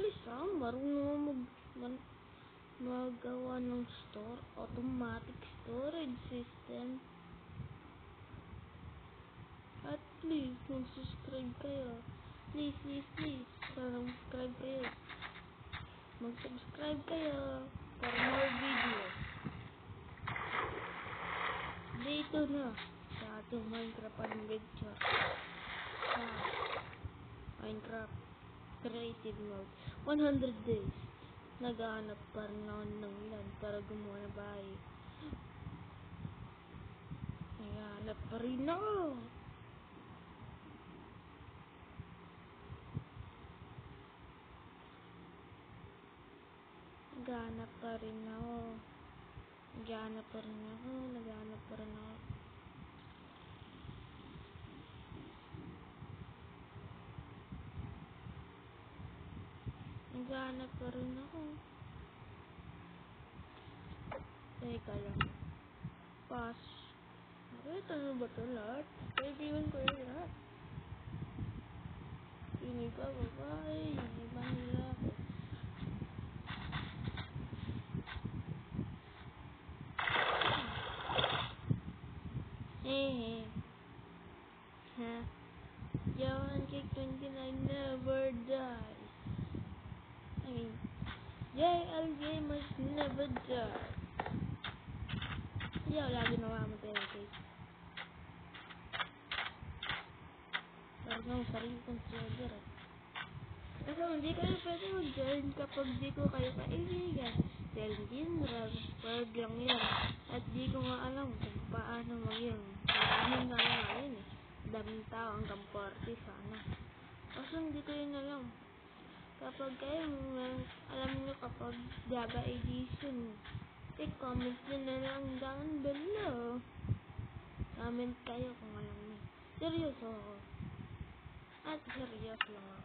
English ah. Marunong mag, mag magawa ng store. Automatic storage system. At please, mag-subscribe kayo. Please, please, please. Mag-subscribe kayo. Mag-subscribe kayo for more videos. Dito na sa ating Minecraft adventure. Sa Minecraft. Creative Mode. 100 days. Naghahanap pa rin ako ng land para gumawa ng bahay. Naghahanap pa rin ako. Naghahanap pa rin ako. Naghahanap pa rin ako. Naghahanap pa rin ako. Naghahanap pa rin ako. Teka lang. Pass. Nakita mo ba ito lahat? Kaibigan ko yung lahat. Yung iba babae, yung iba lalaki. Parang sarili kong server eh. Kasi hindi kayo pwede mag-join kapag di ko kayo kaibigan. Dahil yun rag, wag lang yan. At di ko nga alam kung paano mag-yun. Maraming nga nga yun eh. Daming tao hanggang 40 sana. Kaso hindi ko yun alam. Kapag kayo, alam nyo kapag Java Edition, eh, comment nyo na lang down below. Comment kayo kung alam nyo. Seryoso ako. At seryoso lang